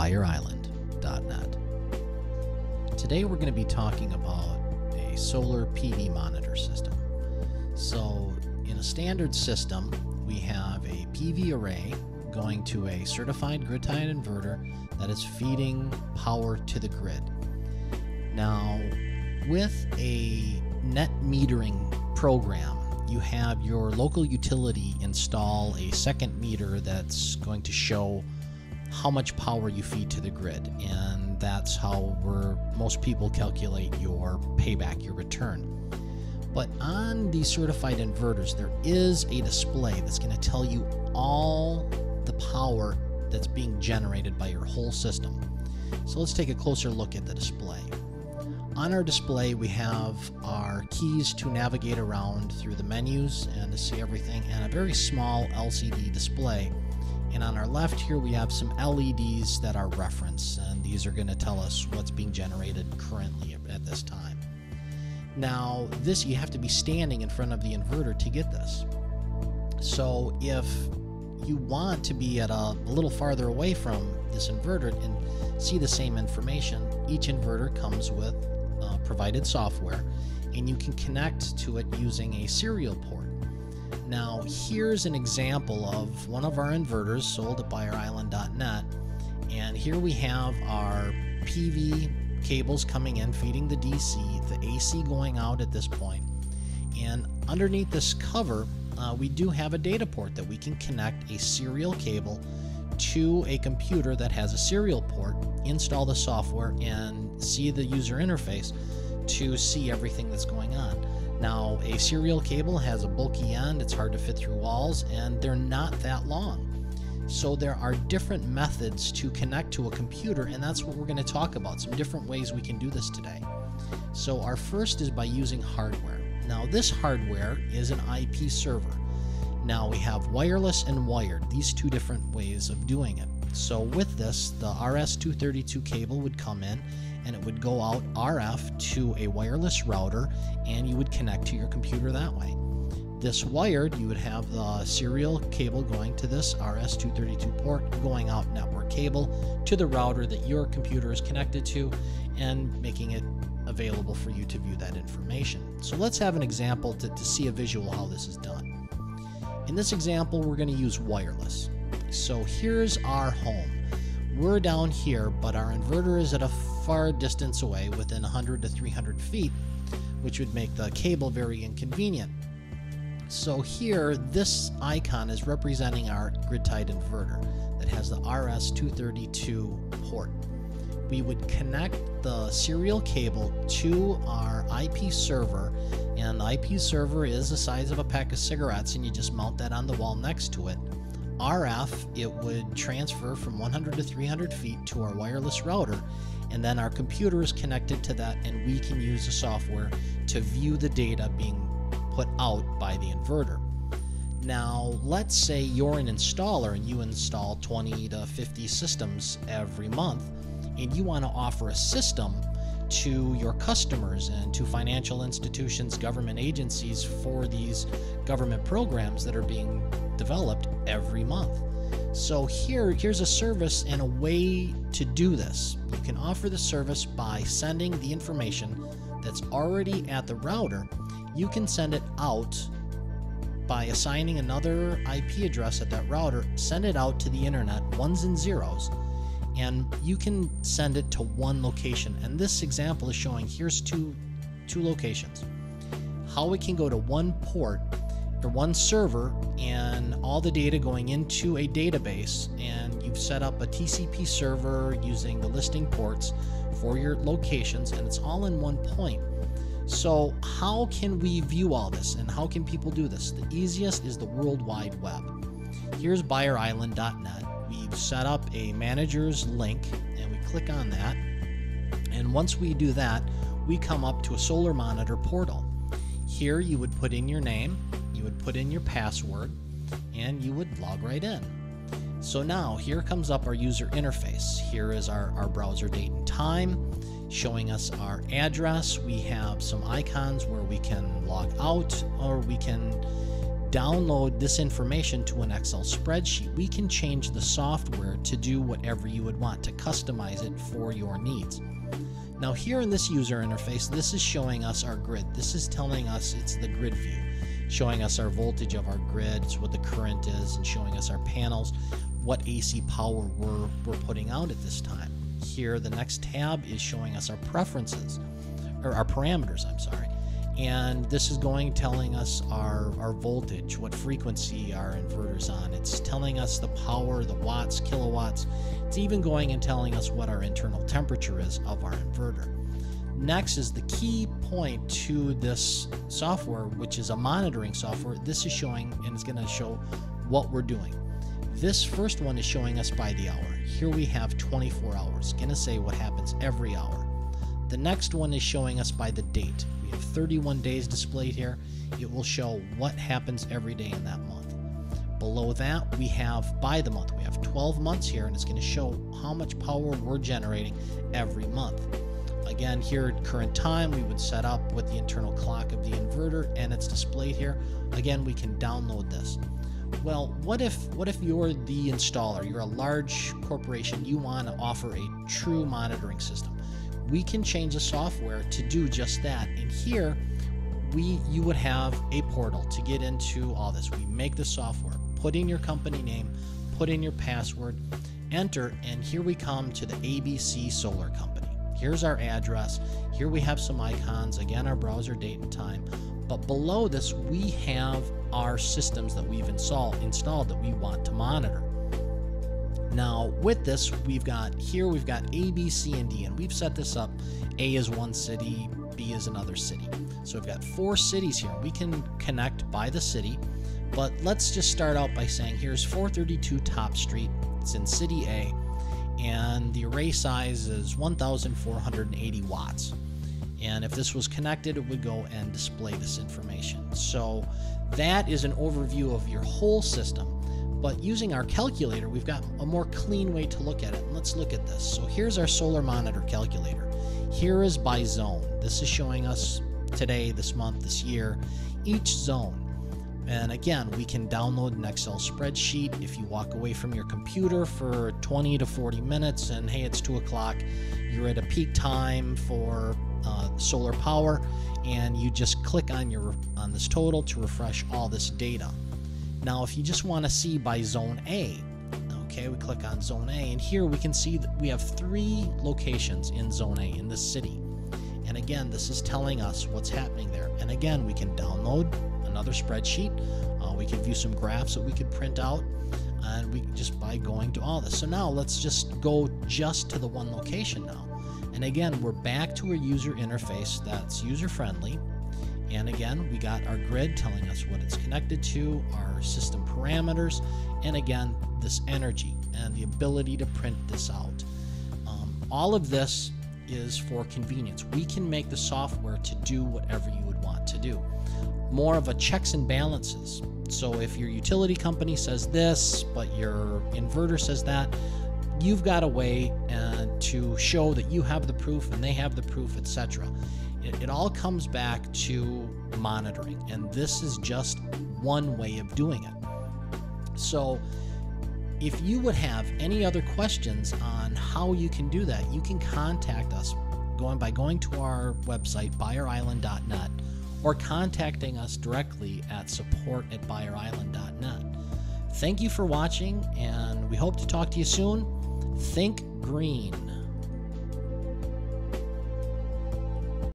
BuyerIsland.net. Today we're going to be talking about a solar PV monitor system. So, in a standard system, we have a PV array going to a certified grid tie inverter that is feeding power to the grid. Now, with a net metering program, you have your local utility install a second meter that's going to show how much power you feed to the grid. And that's how we're, most people calculate your payback, your return. But on these certified inverters, there is a display that's going to tell you all the power that's being generated by your whole system. So let's take a closer look at the display. On our display, we have our keys to navigate around through the menus and to see everything, and a very small LCD display. And on our left here, we have some LEDs that are reference, and these are going to tell us what's being generated currently at this time. Now, this you have to be standing in front of the inverter to get this. So, if you want to be at a, a little farther away from this inverter and see the same information, each inverter comes with uh, provided software, and you can connect to it using a serial port. Here's an example of one of our inverters sold at buyerisland.net, and here we have our PV cables coming in, feeding the DC, the AC going out at this point. point, and underneath this cover, uh, we do have a data port that we can connect a serial cable to a computer that has a serial port, install the software, and see the user interface to see everything that's going on. Now, a serial cable has a bulky end, it's hard to fit through walls, and they're not that long. So, there are different methods to connect to a computer, and that's what we're going to talk about some different ways we can do this today. So, our first is by using hardware. Now, this hardware is an IP server. Now we have wireless and wired, these two different ways of doing it. So with this, the RS-232 cable would come in and it would go out RF to a wireless router and you would connect to your computer that way. This wired, you would have the serial cable going to this RS-232 port, going out network cable to the router that your computer is connected to and making it available for you to view that information. So let's have an example to, to see a visual how this is done. In this example, we're going to use wireless. So here's our home. We're down here, but our inverter is at a far distance away, within 100 to 300 feet, which would make the cable very inconvenient. So here, this icon is representing our grid-tied inverter that has the RS-232 port. We would connect the serial cable to our IP server and the IP server is the size of a pack of cigarettes and you just mount that on the wall next to it. RF, it would transfer from 100 to 300 feet to our wireless router, and then our computer is connected to that, and we can use the software to view the data being put out by the inverter. Now, let's say you're an installer and you install 20 to 50 systems every month, and you want to offer a system to your customers and to financial institutions, government agencies for these government programs that are being developed every month. So here, here's a service and a way to do this. You can offer the service by sending the information that's already at the router. You can send it out by assigning another IP address at that router, send it out to the internet, ones and zeros, and you can send it to one location. And this example is showing here's two two locations. How it can go to one port or one server and all the data going into a database and you've set up a TCP server using the listing ports for your locations and it's all in one point. So, how can we view all this and how can people do this? The easiest is the World Wide Web. Here's buyerisland.net we've set up a manager's link and we click on that. And once we do that, we come up to a solar monitor portal. Here you would put in your name, you would put in your password, and you would log right in. So now here comes up our user interface. Here is our, our browser date and time, showing us our address. We have some icons where we can log out or we can download this information to an Excel spreadsheet, we can change the software to do whatever you would want to customize it for your needs. Now here in this user interface, this is showing us our grid. This is telling us it's the grid view, showing us our voltage of our grids, what the current is, and showing us our panels, what AC power we're, we're putting out at this time. Here, the next tab is showing us our preferences, or our parameters, I'm sorry and this is going telling us our, our voltage, what frequency our inverter's on. It's telling us the power, the watts, kilowatts. It's even going and telling us what our internal temperature is of our inverter. Next is the key point to this software, which is a monitoring software. This is showing, and it's going to show what we're doing. This first one is showing us by the hour. Here we have 24 hours. Going to say what happens every hour. The next one is showing us by the date. We have 31 days displayed here. It will show what happens every day in that month. Below that, we have by the month. We have 12 months here, and it's going to show how much power we're generating every month. Again, here at current time, we would set up with the internal clock of the inverter, and it's displayed here. Again, we can download this. Well, what if what if you're the installer? You're a large corporation. You want to offer a true monitoring system we can change the software to do just that. And here, we you would have a portal to get into all this. We make the software, put in your company name, put in your password, enter, and here we come to the ABC Solar Company. Here's our address. Here we have some icons, again, our browser date and time. But below this, we have our systems that we've installed, installed that we want to monitor. Now, with this, we've got here, we've got A, B, C, and D, and we've set this up. A is one city, B is another city. So we've got four cities here. We can connect by the city, but let's just start out by saying here's 432 Top Street. It's in City A, and the array size is 1,480 watts. And if this was connected, it would go and display this information. So that is an overview of your whole system. But using our calculator, we've got a more clean way to look at it. let's look at this. So here's our solar monitor calculator. Here is by zone. This is showing us today, this month, this year, each zone. And again, we can download an Excel spreadsheet if you walk away from your computer for 20 to 40 minutes and hey, it's 2 o'clock, you're at a peak time for uh, solar power, and you just click on your on this total to refresh all this data. Now, if you just want to see by zone A, okay, we click on zone A, and here we can see that we have three locations in zone A in this city. And again, this is telling us what's happening there. And again, we can download another spreadsheet. Uh, we can view some graphs that we could print out, and we just by going to all this. So now let's just go just to the one location now. And again, we're back to a user interface that's user friendly. And again, we got our grid telling us what it's connected to, our system parameters, and again, this energy and the ability to print this out. Um, all of this is for convenience. We can make the software to do whatever you would want to do. More of a checks and balances. So if your utility company says this, but your inverter says that, you've got a way uh, to show that you have the proof and they have the proof, etc. It, it all comes back to monitoring, and this is just one way of doing it. So, if you would have any other questions on how you can do that, you can contact us going by going to our website buyerisland.net or contacting us directly at support at buyerisland.net. Thank you for watching, and we hope to talk to you soon. Think green.